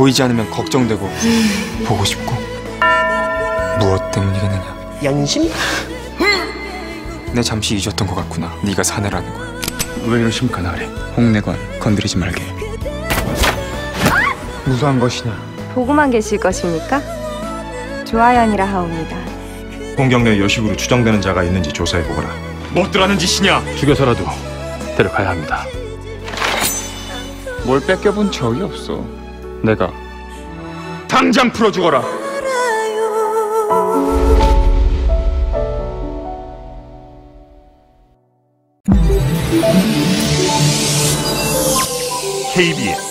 보이지 않으면 걱정되고 보고 싶고 무엇 때문이겠느냐 양심? 내 잠시 잊었던 것 같구나 네가 사내라는 걸왜 이러십니까 나으리 홍내관 건드리지 말게 무사한 것이냐 보고만 계실 것입니까? 조아연이라 하옵니다. 공경 내 여식으로 추정되는 자가 있는지 조사해 보거라. 못들 하는 짓이냐 죽여서라도 데려가야 합니다. 뭘 뺏겨본 적이 없어 내가 당장 풀어 죽어라. KBS